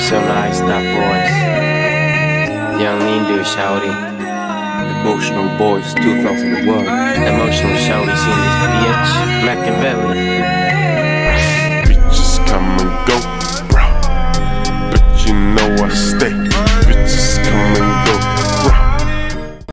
Personalized that voice. Yung Lean shouting. Emotional Boys 2001. Emotional shouties in this bitch. Machiavelli. Bitches come and go, bro. But you know I stay.